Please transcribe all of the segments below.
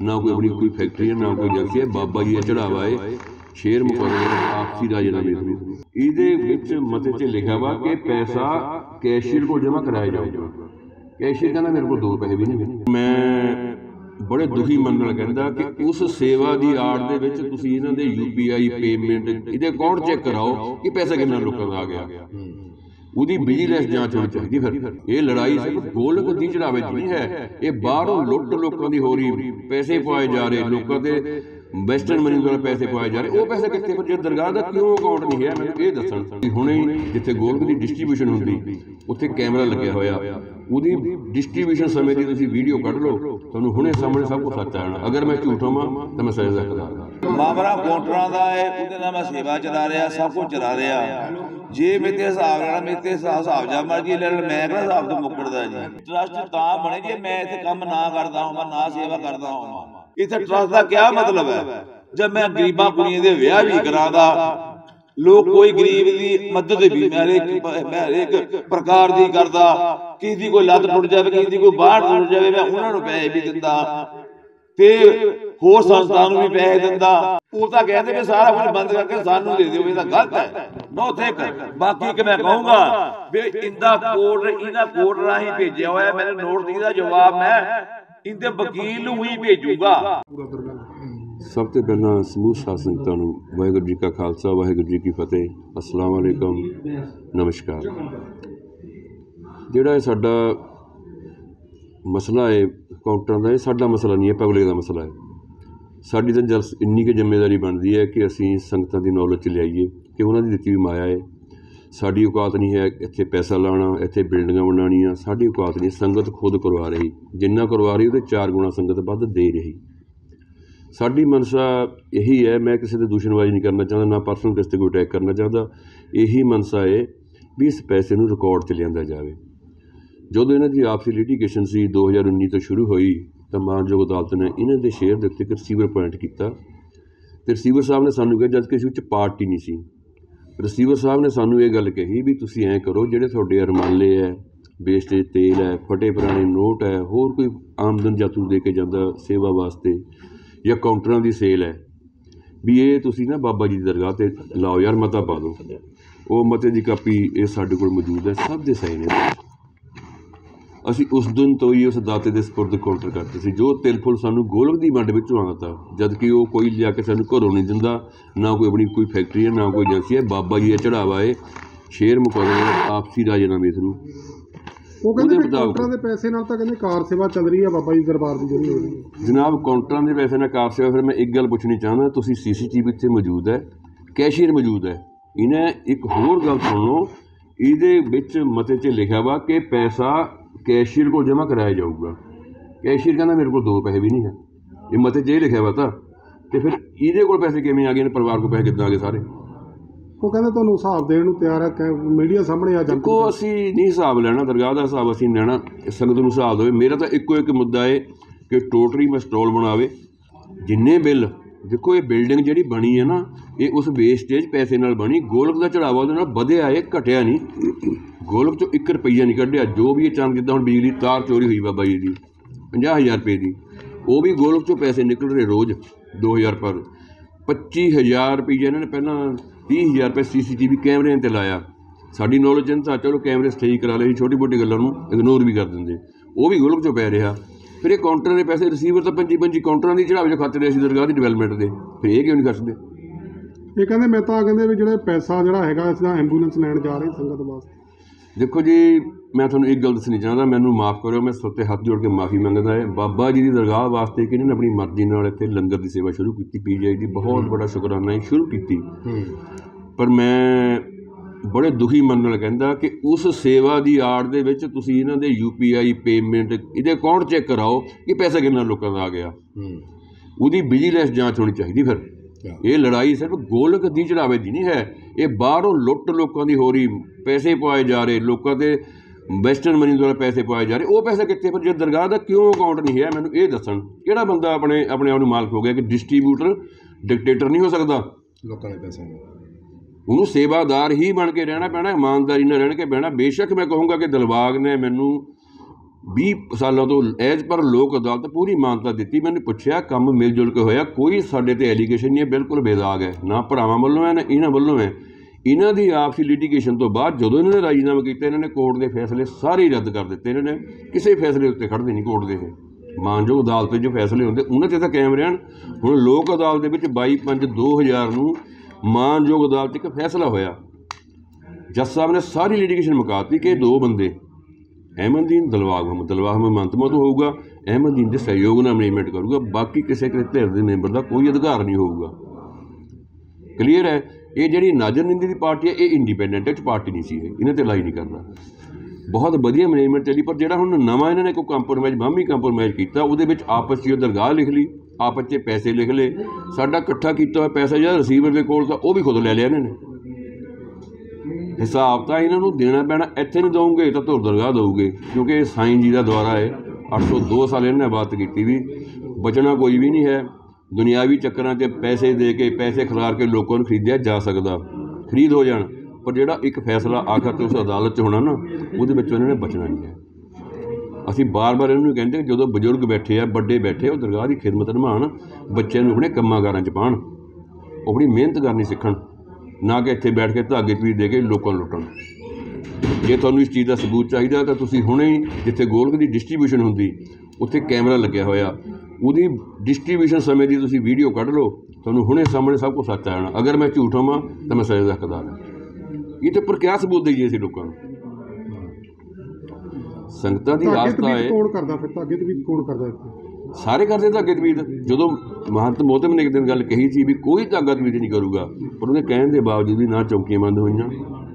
ਨਾ ਕੋਈ ਆਪਣੀ ਕੋਈ ਫੈਕਟਰੀ ਹੈ ਨਾ ਕੋਈ ਏਜੰਸੀ ਹੈ ਬਾਬਾ ਜੀ ਚੜਾਵਾ ਹੈ ਸ਼ੇਰ ਮੁਕੱਦਮੇ ਆਪਸੀ ਰਾਜਨਾਮੇ ਥਰੂ ਇਹਦੇ ਵਿੱਚ ਮਤੇ 'ਚ ਲਿਖਿਆ ਵਾ ਕਿ ਪੈਸਾ ਕੈਸ਼ੀਅਰ ਕੋਲ ਜਮ੍ਹਾਂ ਕਰਾਇਆ ਜਾਊਗਾ। ਕੈਸ਼ੀਅਰ ਕਹਿੰਦਾ ਮੇਰੇ ਕੋਲ ਦੋ ਪੈਸੇ ਵੀ ਨਹੀਂ ਮੈਂ ਬੜੇ ਦੁਖੀ ਮਨ ਨਾਲ ਕਹਿੰਦਾ ਕਿ ਉਸ ਸੇਵਾ ਦੀ ਆੜ ਦੇ ਵਿੱਚ ਤੁਸੀਂ ਇਹਨਾਂ ਦੇ ਯੂਪੀਆਈ ਪੇਮੈਂਟ ਇਹਦੇ ਅਕਾਊਂਟ ਚੈੱਕ ਕਰਾਓ ਕਿ ਪੈਸਾ ਕਿੰਨਾ ਲੋਕਾਂ ਦਾ ਆ ਗਿਆ। ਉਹਦੀ ਵਿਜੀਲੈਂਸ ਜਾਂਚ ਹੋਣੀ ਚਾਹੀਦੀ ਫਿਰ। ਇਹ ਲੜਾਈ ਸਿਰਫ ਗੋਲਕ ਦੀ ਚੜਾਵੇ ਦੀ ਨਹੀਂ ਹੈ ਇਹ ਬਾਹਰੋਂ ਲੁੱਟ ਲੋਕਾਂ ਦੀ ਹੋ ਰਹੀ ਪੈਸੇ ਪਾਏ ਜਾ ਰਹੇ ਲੋਕਾਂ ਦੇ। ਵੈਸਟਰਨ ਮਨੀ ਦੁਆਰਾ ਪੈਸੇ ਪਾਏ ਜਾ ਰਹੇ। ਉਹ ਪੈਸੇ ਕਿੱਥੇ? ਪਰ ਜੇ ਦਰਗਾਹ ਦਾ ਕਿਉਂ ਅਕਾਊਂਟ ਨਹੀਂ ਹੈ? ਮੈਨੂੰ ਇਹ ਦੱਸਣ। ਕਿ ਹੁਣੇ ਹੀ ਜਿੱਥੇ ਗੋਲਕ ਦੀ ਡਿਸਟ੍ਰੀਬਿਊਸ਼ਨ ਹੁੰਦੀ ਉੱਥੇ ਕੈਮਰਾ ਲੱਗਿਆ ਹੋਇਆ। ਉਹਦੀ ਡਿਸਟ੍ਰੀਬਿਊਸ਼ਨ ਸਮੇਂ ਦੀ ਤੁਸੀਂ ਵੀਡੀਓ ਕੱਢ ਲਓ। ਤੁਹਾਨੂੰ ਹੁਣੇ ਸਾਹਮਣੇ ਸਭ ਕੁਝ ਸੱਚ ਆਣਾ ਅਗਰ ਮੈਂ ਝੂਠ ਹੋਵਾਂ ਤਾਂ ਮੈਂ ਸਜ਼ਾ ਦਾ ਹੱਕਦਾਰ ਮਾਮਲਾ ਕਾਊਂਟਰਾਂ ਦਾ ਹੈ ਉਹਦੇ ਨਾਲ ਮੈਂ ਸੇਵਾ ਚਲਾ ਰਿਹਾ ਸਭ ਕੁਝ ਚਲਾ ਰਿਹਾ। ਜੇ ਮੇਰੇ ਤੇ ਹਿਸਾਬ ਲੈਣਾ ਮੇਰੇ ਤੇ ਹਿਸਾਬ ਜਾ ਮਰਜ਼ੀ ਲੈ ਲੈਣ, ਮੈਂ ਕਿਹੜਾ ਹਿਸਾਬ ਤੋਂ ਮੁੱਕਰਦਾ ਜੀ? ਟਰਸਟ ਤਾਂ ਬਣੇ ਜੇ ਮੈਂ ਇੱਥੇ ਕੰਮ ਨਾ ਕਰਦਾ ਹਾਂ ਨਾ ਸੇਵਾ ਕਰਦਾ ਹਾਂ ਇੱਥੇ ਟਰਸਟ ਦਾ ਕੀ ਮਤਲਬ ਹੈ? ਜਦ ਮੈਂ ਗਰੀਬਾਂ ਕੁੜੀਆਂ ਦੇ ਵਿਆਹ ਵੀ ਕਰਾਂਦਾ, ਲੋਕ ਕੋਈ ਗਰੀਬ ਦੀ ਮਦਦ ਵੀ ਮੈਂ ਹਰੇਕ ਮੈਂ ਹਰੇਕ ਪ੍ਰਕਾਰ ਦੀ ਕਰਦਾ। ਕਿਸੇ ਦੀ ਕੋਈ ਲੱਤ ਟੁੱਟ ਜਾਵੇ, ਕਿਸੇ ਦੀ ਕੋਈ ਬਾਹਰ ਟੁੱਟ ਜਾਵੇ, ਮੈਂ ਉਹਨਾਂ ਨੂੰ ਪੈਸੇ ਵੀ ਦਿੰਦਾ। ਤੇ ਹੋਰ ਸੰਸਥਾ ਨੂੰ ਵੀ ਪੈਸੇ ਦਿੰਦਾ। ਉਹ ਤਾਂ ਕਹਿੰਦੇ ਵੀ ਸਾਰਾ ਕੁਝ ਬੰਦ ਕਰਕੇ ਸਾਨੂੰ ਦੇ ਦਿਓ, ਇਹ ਤਾਂ ਗਲਤ ਹੈ। ਨੋ ਬਾਕੀ ਕਿ ਮੈਂ ਕਹੂੰਗਾ ਵੀ ਇੰਦਾ ਕੋਡ ਇਹਨਾਂ ਕੋਡ ਰਾਹੀਂ ਭੇਜਿਆ ਹੋਇਆ ਮੇਰੇ ਨੋਟ ਦੀ ਦਾ ਜਵਾਬ ਮੈਂ ਇਹਦੇ ਵਕੀਲ ਨੂੰ ਹੀ ਭੇਜੂਗਾ। ਸਭ ਤੋਂ ਪਹਿਲਾਂ ਸਮੂਹ ਸਾਧ ਨੂੰ ਵਾਹਿਗੁਰੂ ਜੀ ਕਾ ਖਾਲਸਾ, ਵਾਹਿਗੁਰੂ ਜੀ ਕੀ ਫਤਿਹ। ਅਸਲਾਮ ਵਾਲੇਕਮ ਨਮਸਕਾਰ। ਜਿਹੜਾ ਇਹ ਸਾਡਾ ਮਸਲਾ ਹੈ, ਕਾਊਂਟਰਾਂ ਦਾ, ਇਹ ਸਾਡਾ ਮਸਲਾ ਨਹੀਂ ਹੈ, ਪਬਲਿਕ ਦਾ ਮਸਲਾ ਹੈ। ਸਾਡੀ ਤਾਂ ਇੰਨੀ ਕੁ ਜ਼ਿੰਮੇਵਾਰੀ ਬਣਦੀ ਹੈ ਕਿ ਅਸੀਂ ਸੰਗਤਾਂ ਦੀ ਨੌਲੇਜ ਚ ਲਿਆਈਏ। ਕਿ ਉਹਨਾਂ ਦੀ ਦਿੱਤੀ ਵੀ ਮਾਇਆ ਹੈ। ਸਾਡੀ ਔਕਾਤ ਨਹੀਂ ਹੈ ਇੱਥੇ ਪੈਸਾ ਲਾਣਾ ਇੱਥੇ ਬਿਲਡਿੰਗਾਂ ਬਣਾਉਣੀਆਂ। ਸਾਡੀ ਔਕਾਤ ਨਹੀਂ, ਸੰਗਤ ਖੁਦ ਕਰਵਾ ਰਹੀ। ਜਿੰਨਾ ਕਰਵਾ ਰਹੀ, ਉਹਦੇ ਚਾਰ ਗੁਣਾ ਸੰਗਤ ਵੱਧ ਦੇ ਰਹੀ। ਸਾਡੀ ਮਨਸਾ ਇਹੀ ਹੈ, ਮੈਂ ਕਿਸੇ ਦੇ ਦੂਸ਼ਣਬਾਜ਼ੀ ਨਹੀਂ ਕਰਨਾ ਚਾਹੁੰਦਾ, ਨਾ ਪਰਸਨਲ ਕਿਸੇ ਤੇ ਕੋਈ ਅਟੈਕ ਕਰਨਾ ਚਾਹੁੰਦਾ। ਇਹੀ ਮਨਸਾ ਹੈ ਵੀ ਇਸ ਪੈਸੇ ਨੂੰ ਰਿਕਾਰਡ 'ਚ ਲਿਆਂਦਾ ਜਾਵੇ। ਜਦੋਂ ਇਹਨਾਂ ਦੀ ਆਪਸੀ ਲਿਟੀਗੇਸ਼ਨ ਸੀ 2019 ਤੋਂ ਸ਼ੁਰੂ ਹੋਈ, ਤਾਂ ਮਾਨਯੋਗ ਅਦਾਲਤ ਨੇ ਇਹਨਾਂ ਦੇ ਸ਼ੇਅਰ ਦੇ ਉੱਤੇ ਇੱਕ ਰਿਸੀਵਰ ਪੁਆਇੰਟ ਕੀਤਾ। ਤੇ ਰਿਸੀਵਰ ਸਾਹਿਬ ਨੇ ਸਾਨੂੰ ਕਿਹਾ ਜਦ ਕਿ ਇਸ ਵਿੱਚ ਪਾਰਟੀ ਨਹੀਂ ਸੀ ਰਿਸੀਵਰ ਸਾਹਿਬ ਨੇ ਸਾਨੂੰ ਇਹ ਗੱਲ ਕਹੀ ਵੀ ਤੁਸੀਂ ਐਂ ਕਰੋ, ਜਿਹੜੇ ਤੁਹਾਡੇ ਅਰਮਾਲੇ ਹੈ ਵੇਸਟੇਜ ਤੇਲ ਹੈ ਫਟੇ ਪੁਰਾਣੇ ਨੋਟ ਹੈ ਹੋਰ ਕੋਈ ਆਮਦਨ ਜਾਤੂ ਦੇ ਕੇ ਜਾਂਦਾ ਸੇਵਾ ਵਾਸਤੇ ਜਾਂ ਕਾਊਂਟਰਾਂ ਦੀ ਸੇਲ ਹੈ ਵੀ ਇਹ ਤੁਸੀਂ ਨਾ ਬਾਬਾ ਜੀ ਦੀ ਦਰਗਾਹ ਤੇ ਲਾਓ, ਯਾਰ ਮਤਾ ਪਾ ਦਿਓ। ਉਹ ਮਤੇ ਦੀ ਕਾਪੀ ਇਹ ਸਾਡੇ ਕੋਲ ਮੌਜੂਦ ਹੈ ਸਭ ਦੇ ਸਹੀ ਨੇ। ਅਸੀਂ ਉਸ ਦਿਨ ਤੋਂ ਹੀ ਉਸ ਦਾਤੇ ਦੇ ਸਪੁਰਦ ਕਾਊਂਟਰ ਕਰਦੇ ਸੀ। ਜੋ ਤਿਲ ਫੁੱਲ ਸਾਨੂੰ ਗੋਲਕ ਦੀ ਵੰਡ ਵਿੱਚੋਂ ਆਉਂਦਾ ਜਦ ਕਿ ਉਹ ਕੋਈ ਲਿਆ ਕੇ ਸਾਨੂੰ ਘਰੋਂ ਨਹੀਂ ਦਿੰਦਾ ਨਾ ਕੋਈ ਆਪਣੀ ਕੋਈ ਫੈਕਟਰੀ ਹੈ ਨਾ ਕੋਈ ਏਜੰਸੀ ਹੈ। ਬਾਬਾ ਜੀ ਦਾ ਚੜਾਵਾ ਹੈ ਸ਼ੇਰ ਮੁਕੱਦਮੇ ਆਪਸੀ ਰਾਜਨਾਮੇ ਥਰੂ ਉਹ ਕਹਿੰਦੇ ਵੀ ਕਾਊਂਟਰਾਂ ਦੇ ਪੈਸੇ ਨਾਲ ਤਾਂ ਕਹਿੰਦੇ ਕਾਰ ਸੇਵਾ ਚੱਲ ਰਹੀ ਹੈ ਬਾਬਾ ਜੀ ਦਰਬਾਰ ਦੀ ਜਿਹੜੀ ਹੋ ਰਹੀ ਹੈ। ਜਨਾਬ ਕਾਊਂਟਰਾਂ ਦੇ ਪੈਸੇ ਨਾਲ ਕਾਰ ਸੇਵਾ ਫਿਰ ਮੈਂ ਇੱਕ ਗੱਲ ਪੁੱਛਣੀ ਚਾਹੁੰਦਾ ਤੁਸੀਂ ਸੀਸੀਟੀਵੀ ਇੱਥੇ ਮੌਜੂਦ ਹੈ ਕੈਸ਼ੀਅਰ ਮੌਜੂਦ ਹੈ। ਇਹਨੇ ਇੱਕ ਹੋਰ ਗੱਲ ਸੁਣੋ ਇਹਦੇ ਵਿੱਚ ਮਤੇ 'ਚ ਲਿਖਿਆ ਵਾ ਕਿ ਪੈਸਾ ਕੈਸ਼ੀਅਰ ਕੋਲ ਜਮ੍ਹਾਂ ਕਰਾਇਆ ਜਾਊਗਾ। ਕੈਸ਼ੀਅਰ ਕਹਿੰਦਾ ਮੇਰੇ ਕੋਲ ਦੋ ਪੈਸੇ ਵੀ ਨਹੀਂ ਹੈ। ਇਹ ਮਤੇ 'ਚ ਇਹ ਲਿਖਿਆ ਵਾ ਤਾਂ। ਤੇ ਫਿਰ ਇਹਦੇ ਕੋਲ ਪੈਸੇ ਕਿਵੇਂ ਆ ਗਏ ਨੇ? ਪਰਿਵਾਰ ਕੋਲ ਪੈਸੇ ਕਿੱਦਾਂ ਆ ਗਏ ਸਾਰੇ? ਉਹ ਕਹਿੰਦੇ ਤੁਹਾਨੂੰ ਹਿਸਾਬ ਦੇਣ ਨੂੰ ਤਿਆਰ ਹੈ ਮੀਡੀਆ ਸਾਹਮਣੇ ਆ ਜਾਂਦੇ ਦੇਖੋ ਅਸੀਂ ਨਹੀਂ ਹਿਸਾਬ ਲੈਣਾ ਦਰਗਾਹ ਦਾ ਹਿਸਾਬ ਅਸੀਂ ਲੈਣਾ। ਸੰਗਤ ਨੂੰ ਹਿਸਾਬ ਦੇਵੇ। ਮੇਰਾ ਤਾਂ ਇੱਕੋ ਇੱਕ ਮੁੱਦਾ ਹੈ ਕਿ ਟੋਟਲੀ ਮੈਂ ਸਟਾਲ ਬਣਾਵੇ। ਜਿੰਨੇ ਬਿੱਲ ਦੇਖੋ ਇਹ ਬਿਲਡਿੰਗ ਜਿਹੜੀ ਬਣੀ ਹੈ ਨਾ, ਇਹ ਉਸ ਵੇਸਟੇਜ ਪੈਸੇ ਨਾਲ ਬਣੀ, ਗੋਲਕ ਦਾ ਚੜਾਵਾ ਉਹਦੇ ਨਾਲ ਵਧਿਆ, ਇਹ ਘਟਿਆ ਨਹੀਂ। ਗੋਲਕ ਚੋਂ 1 ਰੁਪਈਆ ਨਹੀਂ ਕੱਢਿਆ, ਜੋ ਵੀ ਇਹ ਚੰਦ ਜਿੱਦਾਂ ਹੁਣ ਬਿਜਲੀ ਤਾਰ ਚੋਰੀ ਹੋਈ ਬਾਬਾ ਜੀ ਦੀ 50000 ਰੁਪਏ ਦੀ। ਉਹ ਵੀ ਗੋਲਕ ਚੋਂ ਪੈਸੇ ਨਿਕਲ ਰਹੇ ਰੋਜ਼ 2000 ਪਰ। 25000 ਰੁਪਏ ਇਹਨਾਂ ਨੇ ਪਹਿਲਾਂ 30000 ਰੁਪਏ ਸੀਸੀਟੀਵੀ ਕੈਮਰਿਆਂ ਤੇ ਲਾਇਆ। ਸਾਡੀ ਨੌਲੇਜ ਤਾਂ ਚਲੋ ਕੈਮਰੇ ਸਹੀ ਕਰਾ ਲਏ ਛੋਟੀ ਮੋਟੀ ਗੱਲਾਂ ਨੂੰ ਇਗਨੋਰ ਵੀ ਕਰ ਦਿੰਦੇ। ਉਹ ਵੀ ਗੋਲਕ ਚੋਂ ਪੈ ਰਿਹਾ। ਫਿਰ ਇਹ ਕਾਊਂਟਰ ਦੇ ਪੈਸੇ ਰਿਸੀਵਰ ਤਾਂ ਪੰਜੀ ਪੰਜੀ ਕਾਊਂਟਰਾਂ ਦੀ ਚੜਾਵੇ ਜੋ ਖਾਤੇ ਰਹੇ ਸੀ ਦਰਗਾਹ ਦੀ ਡਿਵੈਲਪਮੈਂਟ ਦੇ। ਫਿਰ ਇਹ ਕਿਉਂ ਨਹੀਂ ਖਰਚਦੇ? ਇਹ ਕਹਿੰਦੇ ਮੈਂ ਤਾਂ ਕਹਿੰਦੇ ਵੀ ਜਿਹੜੇ ਪੈਸਾ ਜਿਹੜਾ ਹੈਗਾ ਅਸੀਂ ਐਂਬੂਲੈਂਸ ਲੈਣ ਜਾ ਰਹੇ ਸੰਗਤ ਵਾਸਤੇ। ਦੇਖੋ ਜੀ ਮੈਂ ਤੁਹਾਨੂੰ ਇੱਕ ਗੱਲ ਦੱਸਣੀ ਚਾਹੁੰਦਾ ਮੈਨੂੰ ਮਾਫ ਕਰਿਓ ਮੈਂ ਸੋਤੇ ਹੱਥ ਜੋੜ ਕੇ ਮਾਫੀ ਮੰਗਦਾ ਹੈ। ਬਾਬਾ ਜੀ ਦੀ ਦਰਗਾਹ ਵਾਸਤੇ ਕਿ ਇਹਨਾਂ ਨੇ ਆਪਣੀ ਮਰਜ਼ੀ ਨਾਲ ਇੱਥੇ ਲੰਗਰ ਦੀ ਸੇਵਾ ਸ਼ੁਰੂ ਕੀਤੀ ਪੀਜੀਆਈ ਦੀ ਬਹੁਤ ਬੜਾ ਸ਼ੁਕਰਾਨਾ ਹੈ ਸ਼ੁਰੂ ਕੀਤੀ। ਪਰ ਮੈਂ ਬੜੇ ਦੁਖੀ ਮਨ ਨਾਲ ਕਹਿੰਦਾ ਕਿ ਉਸ ਸੇਵਾ ਦੀ ਆੜ ਦੇ ਵਿੱਚ ਤੁਸੀਂ ਇਹਨਾਂ ਦੇ ਯੂਪੀਆਈ ਪੇਮੈਂਟ ਇਹਦੇ ਅਕਾਊਂਟ ਚੈੱਕ ਕਰਾਓ ਕਿ ਪੈਸਾ ਕਿੰਨਾ ਲੋਕਾਂ ਦਾ ਆ ਗਿਆ। ਉਹਦੀ ਵਿਜੀਲੈਂਸ ਜਾਂਚ ਹੋਣੀ ਚਾਹੀਦੀ ਫਿਰ। ਇਹ ਲੜਾਈ ਸਿਰਫ ਗੋਲਕ ਦੀ ਚੜਾਵੇ ਦੀ ਨਹੀਂ ਹੈ। ਇਹ ਬਾਹਰੋਂ ਲੁੱਟ ਲੋਕਾਂ ਦੀ ਹੋ ਰਹੀ ਪੈਸੇ ਪਾਏ ਜਾ ਰਹੇ ਲੋਕਾਂ ਦੇ ਵੈਸਟਰਨ ਮਨੀ ਦੁਆਰਾ ਪੈਸੇ ਪਾਏ ਜਾ ਰਹੇ ਉਹ ਪੈਸੇ ਕਿੱਥੇ? ਪਰ ਜੇ ਦਰਗਾਹ ਦਾ ਕਿਉਂ ਅਕਾਊਂਟ ਨਹੀਂ ਹੈ ਮੈਨੂੰ ਇਹ ਦੱਸਣ ਕਿਹੜਾ ਬੰਦਾ ਆਪਣੇ ਆਪਣੇ ਆਪ ਨੂੰ ਮਾਲਕ ਹੋ ਗਿਆ ਕਿ ਡਿਸਟ੍ਰੀਬਿਊਟਰ ਡਿਕਟੇਟਰ ਨਹੀਂ ਹੋ ਸਕਦਾ? ਲੋਕਾਂ ਦੇ ਪੈਸੇ ਉਹਨੂੰ ਸੇਵਾਦਾਰ ਹੀ ਬਣ ਕੇ ਰਹਿਣਾ ਪੈਣਾ, ਇਮਾਨਦਾਰੀ ਨਾਲ ਰਹਿਣ ਕੇ ਬਹਿਣਾ। ਬੇਸ਼ੱਕ ਮੈਂ ਕਹੂੰਗਾ ਕਿ ਦਿਲਬਾਗ ਨੇ ਮੈਨੂੰ 20 ਸਾਲਾਂ ਤੋਂ ਐਜ ਪਰ ਲੋਕ ਅਦਾਲਤ ਪੂਰੀ ਮਾਨਤਾ ਦਿੱਤੀ। ਮੈਨੂੰ ਪੁੱਛਿਆ, ਕੰਮ ਮਿਲ ਜੁਲ ਕੇ ਹੋਇਆ, ਕੋਈ ਸਾਡੇ ਤੇ ਐਲੀਗੇਸ਼ਨ ਨਹੀਂ ਹੈ, ਬਿਲਕੁਲ ਬੇਦਾਗ ਹੈ। ਨਾ ਭਰਾਵਾਂ ਵੱਲੋਂ ਹੈ, ਨਾ ਇਹਨਾਂ ਵੱਲੋਂ ਹੈ। ਇਹਨਾਂ ਦੀ ਆਪਸੀ ਲਿਟੀਗੇਸ਼ਨ ਤੋਂ ਬਾਅਦ ਜਦੋਂ ਇਹਨਾਂ ਨੇ ਰਾਜੀਨਾਮਾ ਕੀਤਾ, ਇਹਨਾਂ ਨੇ ਕੋਰਟ ਦੇ ਫੈਸਲੇ ਸਾਰੇ ਰੱਦ ਕਰ ਦਿੱਤੇ। ਇਹਨਾਂ ਨੇ ਕਿਸੇ ਫੈਸਲੇ ਉੱਤੇ ਖੜਦੇ ਨਹੀਂ ਕੋਰਟ ਦੇ ਮਾਨਯੋਗ ਅਦਾਲਤ 'ਚ ਜੋ ਫੈਸਲੇ ਹੁੰਦੇ, ਉਹਨਾਂ 'ਤੇ ਤਾਂ ਕਾਇਮ ਰਹਿਣ। ਹੁਣ ਲੋਕ ਅਦਾਲਤ ਦੇ ਵਿੱਚ 22 5 2000 ਨੂੰ ਮਾਨਯੋਗ ਅਦਾਲਤ ਇੱਕ ਫੈਸਲਾ ਹੋਇਆ। ਜੱਜ ਸਾਹਿਬ ਨੇ ਸਾਰੀ ਲਿਟੀਗੇਸ਼ਨ ਮੁਕਾਤੀ ਕਿ ਇਹ ਦੋ ਬੰਦੇ, ਅਹਿਮਦੀਨ ਦਲਵਾਗ ਮੁਹੰਮਦ ਦਲਵਾਗ ਮੁਹੰਮਦ ਮੰਤਮਤ ਹੋਊਗਾ, ਅਹਿਮਦੀਨ ਦੇ ਸਹਿਯੋਗ ਨਾਲ ਮੈਨੇਜਮੈਂਟ ਕਰੂਗਾ, ਬਾਕੀ ਕਿਸੇ ਕਿਸੇ ਧਿਰ ਦੇ ਮੈਂਬਰ ਦਾ ਕੋਈ ਅਧਿਕਾਰ ਨਹੀਂ ਹੋਊਗਾ। ਕਲੀਅਰ ਹੈ? ਇਹ ਜਿਹੜੀ ਨਾਜ਼ਰ ਨਿੰਦੀ ਦੀ ਪਾਰਟੀ ਹੈ, ਇਹ ਇੰਡੀਪੈਂਡੈਂਟ ਹੈ ਚ ਪਾਰਟੀ ਨਹੀਂ ਸੀ ਇਹਨਾਂ ਤੇ ਲਾਈ ਨਹੀਂ ਕਰਦਾ ਬਹੁਤ ਵਧੀਆ ਮੈਨੇਜਮੈਂਟ ਚੱਲੀ, ਪਰ ਜਿਹੜਾ ਹੁਣ ਨਵਾਂ ਇਹਨਾਂ ਨੇ ਕੋਈ ਕੰਪਰੋਮਾਈਜ਼ ਬਾਹਮੀ ਕੰਪਰੋਮਾਈਜ਼ ਕੀਤਾ, ਉਹਦੇ ਵਿੱਚ ਆਪਸ 'ਚ ਦਰਗਾਹ ਲਿਖ ਲਈ ਆਪਸ 'ਚ ਪੈਸੇ ਲਿਖ ਲਏ। ਸਾਡਾ ਇਕੱਠਾ ਕੀਤਾ ਹੋਇਆ ਪੈਸਾ ਜਿਹੜਾ ਰਿਸੀਵਰ ਦੇ ਕੋਲ ਤਾਂ ਉਹ ਵੀ ਖੁਦ ਲੈ ਲਿਆ ਇਹਨਾਂ ਨੇ। ਹਿਸਾਬ ਤਾਂ ਇਹਨਾਂ ਨੂੰ ਦੇਣਾ ਪੈਣਾ, ਇੱਥੇ ਨਹੀਂ ਦਊਂਗੇ ਤਾਂ ਧੁਰ ਦਰਗਾਹ ਦਊਗੇ, ਕਿਉਂਕਿ ਇਹ ਸਾਈਂ ਜੀ ਦਾ ਦੁਆਰਾ ਹੈ। 802 ਸਾਲ ਇਹਨਾਂ ਨੇ ਬਾਤ ਕੀਤੀ ਵੀ। ਬਚਣਾ ਕੋਈ ਵੀ ਨਹੀਂ ਹੈ। ਦੁਨਿਆਵੀ ਚੱਕਰਾਂ 'ਚ ਪੈਸੇ ਦੇ ਕੇ, ਪੈਸੇ ਖਿਲਾਰ ਕੇ ਲੋਕਾਂ ਨੂੰ ਖਰੀਦਿਆ ਜਾ ਸਕਦਾ। ਖਰੀਦ ਹੋ ਜਾਣ, ਪਰ ਜਿਹੜਾ ਇੱਕ ਫੈਸਲਾ ਆਖਰ ਤੇ ਉਸ ਅਦਾਲਤ 'ਚ ਹੋਣਾ ਨਾ, ਉਹਦੇ ਵਿੱਚ ਇਹਨਾਂ ਨੇ ਬਚਣਾ ਨਹੀਂ ਹੈ। ਅਸੀਂ ਬਾਰ-ਬਾਰ ਇਹਨੂੰ ਕਹਿੰਦੇ ਜਦੋਂ ਬਜ਼ੁਰਗ ਬੈਠੇ ਆ, ਵੱਡੇ ਬੈਠੇ ਉਹ ਦਰਗਾਹ ਦੀ ਖਿਦਮਤ ਨਿਭਾਉਣ, ਬੱਚਿਆਂ ਨੂੰ ਆਪਣੇ ਕੰਮਾਂ ਕਾਰਾਂ 'ਚ ਪਾਉਣ। ਉਹ ਆਪਣੀ ਮਿਹਨਤ ਕਰਨੀ ਸਿੱਖਣ, ਨਾ ਕਿ ਇੱਥੇ ਬੈਠ ਕੇ ਧਾਗੇ ਪੀੜ ਦੇ ਕੇ ਲੋਕਾਂ ਨੂੰ ਲੁੱਟਣ। ਜੇ ਤੁਹਾਨੂੰ ਇਸ ਚੀਜ਼ ਦਾ ਸਬੂਤ ਚਾਹੀਦਾ ਤਾਂ ਤੁਸੀਂ ਹੁਣੇ ਜਿੱਥੇ ਗੋਲਕ ਦੀ ਡਿਸਟ੍ਰੀਬਿਊਸ਼ਨ ਹੁੰਦੀ, ਉੱਥੇ ਕੈਮਰਾ ਲੱਗਿਆ ਹੋਇਆ। ਉਹਦੀ ਡਿਸਟ੍ਰੀਬਿਊਸ਼ਨ ਸਮੇਂ ਦੀ ਤੁਸੀਂ ਵੀਡੀਓ ਕੱਢ ਲਓ, ਤੁਹਾਨੂੰ ਹੁਣੇ ਸਾਹਮਣੇ ਸਭ ਕੁਝ ਸੱਚ ਆ ਜਾਣਾ। ਅਗਰ ਮੈਂ ਝੂਠ ਹੋਵਾਂ ਤਾਂ ਮੈਂ ਸਜ਼ਾ ਦਾ ਹੱਕਦਾਰ ਹਾਂ। ਇਹ ਤੇ ਪਰ ਕਿਆ ਸਬੂਤ ਦੇਈਏ ਅਸੀਂ ਲੋਕਾਂ ਨੂੰ। ਸੰਗਤਾਂ ਦੀ ਆਸਥਾ ਹੈ। ਕੌਣ ਕਰਦਾ ਫਿਰ? ਧਾਗੇ ਤਵੀਤ ਕੌਣ ਕਰਦਾ ਇੱਥੇ? ਸਾਰੇ ਕਰਦੇ ਧਾਗੇ ਤਵੀਤ ਜਦੋਂ ਮਹੰਤ ਮੋਤਮ ਨੇ ਇੱਕ ਦਿਨ ਗੱਲ ਕਹੀ ਸੀ ਵੀ ਕੋਈ ਧਾਗਾ ਤਵੀਤ ਨਹੀਂ ਕਰੂਗਾ ਪਰ ਉਹਨੇ ਕਹਿਣ ਦੇ ਬਾਵਜੂਦ ਵੀ ਨਾ ਚੌਕੀਆਂ ਬੰਦ ਹੋਈਆਂ।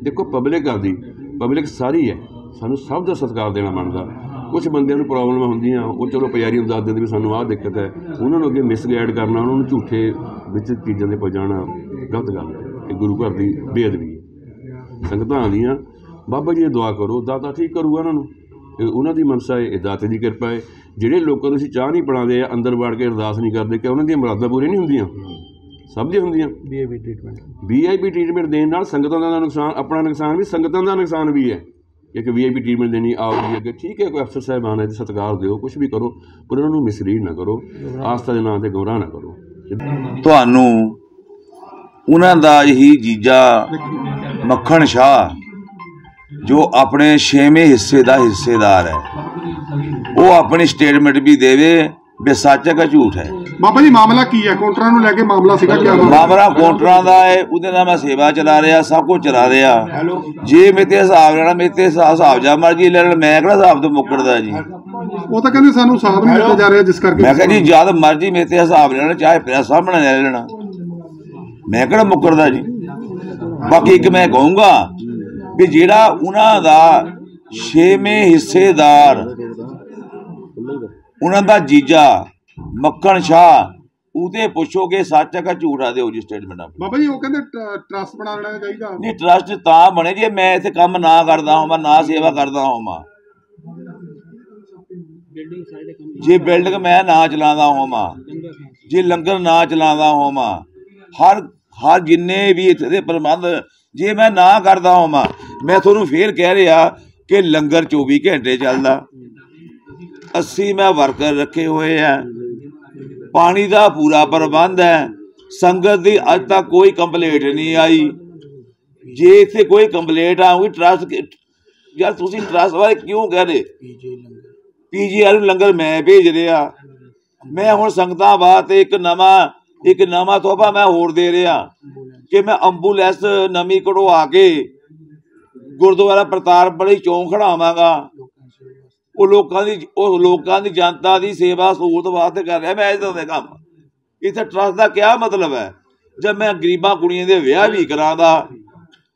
ਦੇਖੋ ਪਬਲਿਕ ਕਰਦੀ ਪਬਲਿਕ ਸਾਰੀ ਹੈ। ਸਾਨੂੰ ਸਭ ਦਾ ਸਤਿਕਾਰ ਦੇਣਾ ਬਣਦਾ। ਕੁਝ ਬੰਦਿਆਂ ਨੂੰ ਪ੍ਰੋਬਲਮ ਹੁੰਦੀਆਂ ਉਹ ਚਲੋ ਪੁਜਾਰੀ ਨੂੰ ਦੱਸ ਦਿੰਦੇ ਵੀ ਸਾਨੂੰ ਆਹ ਦਿੱਕਤ ਹੈ। ਉਹਨਾਂ ਨੂੰ ਅੱਗੇ ਮਿਸਗਾਈਡ ਕਰਨਾ ਉਹਨਾਂ ਨੂੰ ਝੂਠੇ ਵਿੱਚ ਚੀਜ਼ਾਂ ਦੇ ਪਹੁੰਚਾਉਣਾ ਗਲਤ ਗੱਲ ਹੈ। ਇਹ ਗੁਰੂ ਘਰ ਦੀ ਬੇਅਦਬੀ ਹੈ। ਸੰਗਤਾਂ ਆਉਂਦੀਆਂ ਬਾਬਾ ਜੀ ਦੁਆ ਕਰੋ ਦਾਤਾ ਠੀਕ ਕਰੂਗਾ ਉਹਨਾਂ ਨੂੰ। ਉਹਨਾਂ ਦੀ ਮਨਸਾ ਹੈ ਇਹ ਦਾਤੇ ਦੀ ਕਿਰਪਾ ਹੈ। ਜਿਹੜੇ ਲੋਕਾਂ ਨੂੰ ਅਸੀਂ ਚਾਹ ਨਹੀਂ ਪਿਲਾਉਂਦੇ ਆ ਅੰਦਰ ਵੜ ਕੇ ਅਰਦਾਸ ਨਹੀਂ ਕਰਦੇ ਕਿ ਉਹਨਾਂ ਦੀਆਂ ਮੁਰਾਦਾਂ ਪੂਰੀਆਂ ਨਹੀਂ ਹੁੰਦੀਆਂ। ਸਭ ਦੀਆਂ ਹੁੰਦੀਆਂ। ਬੀਏਬੀ ਟ੍ਰੀਟਮੈਂਟ ਵੀਆਈਪੀ ਟ੍ਰੀਟਮੈਂਟ ਦੇਣ ਨਾਲ ਸੰਗਤਾਂ ਦਾ ਨੁਕਸਾਨ ਆਪਣਾ ਨੁਕਸਾਨ ਵੀ ਸੰਗਤਾਂ ਦਾ ਨੁਕਸਾਨ ਵੀ ਹੈ। ਇੱਕ ਵੀਆਈਪੀ ਟ੍ਰੀਟਮੈਂਟ ਦੇਣੀ ਆਓ ਜੀ ਅੱਗੇ ਠੀਕ ਹੈ ਕੋਈ ਅਫਸਰ ਸਾਹਿਬਾਨ ਹੈ ਤੇ ਸਤਿਕਾਰ ਦਿਓ ਕੁਝ ਵੀ ਕਰੋ ਪਰ ਉਹਨਾਂ ਨੂੰ ਮਿਸਰੀਡ ਨਾ ਕਰੋ ਆਸਥਾ ਦੇ ਨਾਂ ਤੇ ਗੁੰਮਰਾਹ ਨਾ ਕਰੋ। ਤੁਹਾਨੂੰ ਉਹਨਾਂ ਦਾ ਹੀ ਜੀਜਾ ਮੱਖਣ ਸ਼ਾਹ ਜੋ ਆਪਣੇ ਛੇਵੇਂ ਹਿੱਸੇ ਦਾ ਹਿੱਸੇਦਾਰ ਹੈ। ਉਹ ਆਪਣੀ ਸਟੇਟਮੈਂਟ ਵੀ ਦੇਵੇ ਵੀ ਸੱਚ ਹੈ ਕਿ ਝੂਠ ਹੈ। ਬਾਬਾ ਜੀ ਮਾਮਲਾ ਕੀ ਹੈ? ਕਾਉਂਟਰਾਂ ਨੂੰ ਲੈ ਕੇ ਮਾਮਲਾ ਸੀਗਾ ਕੀ ਮਾਮਲਾ ਕੋਂਟਰਾਂ ਦਾ ਹੈ ਉਹਦੇ ਨਾਲ ਮੈਂ ਸੇਵਾ ਚਲਾ ਰਿਹਾ ਸਭ ਕੁਝ ਚਲਾ ਰਿਹਾ। ਜੇ ਮੇਤੇ ਹਿਸਾਬ ਲੈਣਾ ਮੇਤੇ ਹਿਸਾਬ ਜਾ ਮਰਜ਼ੀ ਲੈ ਲੈਣ ਮੈਂ ਕਿਹੜਾ ਹਿਸਾਬ ਤੋਂ ਮੁੱਕਰਦਾ ਜੀ? ਉਹ ਤਾਂ ਕਹਿੰਦੇ ਸਾਨੂੰ ਸਾਥ ਨਹੀਂ ਦਿੱਤਾ ਜਾ ਰਿਹਾ ਜਿਸ ਕਰਕੇ ਮੈਂ ਕਿਹਾ ਜੀ ਜਦ ਮਰਜ਼ੀ ਮੇਤੇ ਹਿਸਾਬ ਲੈਣਾ ਚਾਹੇ ਮੇਰਾ ਸਾਹਮਣੇ ਲੈ ਲੈਣਾ। ਮੈਂ ਕਿਹੜਾ ਮੁੱਕਰਦਾ ਜੀ? ਬਾਕੀ ਇੱਕ ਮੈਂ ਕਹੂੰਗਾ ਵੀ ਜਿਹੜਾ ਉਹਨਾਂ ਦਾ ਛੇਵੇਂ ਹਿੱਸੇਦਾਰ ਉਹਨਾਂ ਦਾ ਜੀਜਾ ਮੱਖਣ ਸ਼ਾਹ ਉਹਦੇ ਪੁੱਛੋਗੇ ਸੱਚ ਹੈ ਕਿ ਝੂਠ ਆ ਦਿਓ ਜੀ ਸਟੇਟਮੈਂਟ ਆਪਣੀ। ਬਾਬਾ ਜੀ ਉਹ ਕਹਿੰਦੇ ਟਰਸਟ ਬਣਾ ਲੈਣਾ ਚਾਹੀਦਾ। ਨਹੀਂ ਟਰਸਟ ਤਾਂ ਬਣੇ ਜੇ ਮੈਂ ਇੱਥੇ ਕੰਮ ਨਾ ਕਰਦਾ ਹਾਂ ਨਾ ਸੇਵਾ ਕਰਦਾ ਹਾਂ ਜੇ ਬਿਲਡਿੰਗ ਮੈਂ ਨਾ ਚਲਾਉਂਦਾ ਹੋਵਾਂ ਜੇ ਲੰਗਰ ਨਾ ਚਲਾਉਂਦਾ ਹੋਵਾਂ ਹਰ ਹਰ ਜਿੰਨੇ ਵੀ ਇੱਥੇ ਦੇ ਪ੍ਰਬੰਧ ਜੇ ਮੈਂ ਨਾ ਕਰਦਾ ਹੋਵਾਂ ਮੈਂ ਤੁਹਾਨੂੰ ਫੇਰ ਕਹਿ ਰਿਹਾ ਕਿ ਲੰਗਰ 24 ਘੰਟੇ ਚੱਲਦਾ। 80 ਮੈਂ ਵਰਕਰ ਰੱਖੇ ਹੋਏ ਆ। ਪਾਣੀ ਦਾ ਪੂਰਾ ਪ੍ਰਬੰਧ ਹੈ। ਸੰਗਤ ਦੀ ਅੱਜ ਤੱਕ ਕੋਈ ਕੰਪਲੇਂਟ ਨਹੀਂ ਆਈ। ਜੇ ਇੱਥੇ ਕੋਈ ਕੰਪਲੇਂਟ ਆਊਗੀ ਟਰਸਟ ਯਾਰ ਤੁਸੀਂ ਟਰਸਟ ਬਾਰੇ ਕਿਉਂ ਕਹਿ ਰਹੇ? ਪੀਜੀਆਰ ਨੂੰ ਲੰਗਰ ਮੈਂ ਭੇਜ ਰਿਹਾ। ਮੈਂ ਹੁਣ ਸੰਗਤਾਂ ਵਾਸਤੇ ਇੱਕ ਨਵਾਂ ਇੱਕ ਨਵਾਂ ਤੋਹਫਾ ਮੈਂ ਹੋਰ ਦੇ ਰਿਹਾ। ਕਿ ਮੈਂ ਐਂਬੂਲੈਂਸ ਨਵੀਂ ਕਢਵਾ ਕੇ ਗੁਰਦੁਆਰਾ ਪ੍ਰਤਾਪ ਬੜੀ ਚੌਂਕ ਖੜਾਵਾਂਗਾ, ਉਹ ਲੋਕਾਂ ਦੀ, ਉਹ ਲੋਕਾਂ ਦੀ ਜਨਤਾ ਦੀ ਸੇਵਾ ਸਹੂਲਤ ਵਾਸਤੇ ਕਰ ਰਿਹਾ, ਮੈਂ ਇਦਾਂ ਦੇ ਕੰਮ। ਇੱਥੇ ਟਰਸਟ ਦਾ ਕੀ ਮਤਲਬ ਹੈ? ਜਦ ਮੈਂ ਗਰੀਬਾਂ ਕੁੜੀਆਂ ਦੇ ਵਿਆਹ ਵੀ ਕਰਾਂਦਾ,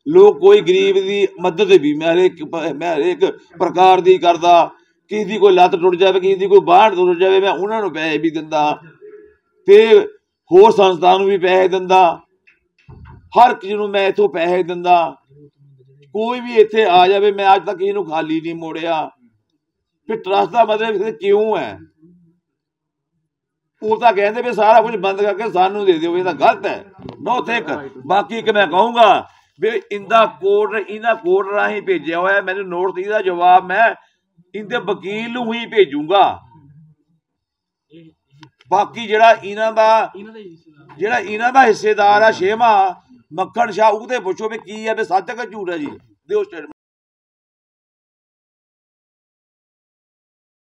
ਲੋਕ ਕੋਈ ਗਰੀਬ ਦੀ ਮਦਦ ਵੀ ਮੈਂ ਹਰੇਕ ਮੈਂ ਹਰੇਕ ਪ੍ਰਕਾਰ ਦੀ ਕਰਦਾ, ਕਿਸੇ ਦੀ ਕੋਈ ਲੱਤ ਟੁੱਟ ਜਾਵੇ, ਕਿਸੇ ਦੀ ਕੋਈ ਬਾਂਹ ਟੁੱਟ ਜਾਵੇ, ਮੈਂ ਉਹਨਾਂ ਨੂੰ ਪੈਸੇ ਵੀ ਦਿੰਦਾ ਤੇ ਹੋਰ ਸੰਸਥਾ ਨੂੰ ਵੀ ਪੈਸੇ ਦਿੰਦਾ। ਹਰ ਕਿਸੇ ਨੂੰ ਮੈਂ ਇਥੋਂ ਪੈਸੇ ਦਿੰਦਾ ਕੋਈ ਵੀ ਇੱਥੇ ਆ ਜਾਵੇ ਮੈਂ ਅੱਜ ਤੱਕ ਇਹਨੂੰ ਖਾਲੀ ਨਹੀਂ ਮੋੜਿਆ। ਫਿਰ ਟਰਸਟ ਦਾ ਮਤਲਬ ਕਿਉਂ ਹੈ? ਉਹ ਤਾਂ ਕਹਿੰਦੇ ਵੀ ਸਾਰਾ ਕੁਝ ਬੰਦ ਕਰਕੇ ਸਾਨੂੰ ਦੇ ਦਿਓ ਇਹ ਤਾਂ ਗਲਤ ਹੈ। ਨੋ ਥਿੰਕ ਬਾਕੀ ਕਿ ਮੈਂ ਕਹੂੰਗਾ ਵੀ ਇੰਦਾ ਕੋਰਟ ਇਹਨਾਂ ਕੋਰਟ ਰਾਹੀਂ ਭੇਜਿਆ ਹੋਇਆ ਮੈਨੂੰ ਨੋਟਿਸ ਦਾ ਜਵਾਬ ਮੈਂ ਇਹਦੇ ਵਕੀਲ ਨੂੰ ਹੀ ਭੇਜੂੰਗਾ। ਬਾਕੀ ਜਿਹੜਾ ਇਹਨਾਂ ਦਾ ਜਿਹੜਾ ਇਹਨਾਂ ਦਾ ਹਿੱਸੇਦਾਰ ਆ ਛੇਵਾਂ ਮੱਖਣ ਸ਼ਾਹ ਉਹਦੇ ਪੁੱਛੋ ਵੀ ਕੀ ਆ ਵੀ ਸੱਚ ਕਿ ਝੂਠ ਹੈ ਜੀ? ਦਿਓ ਸਟੇਟਮੈਂਟ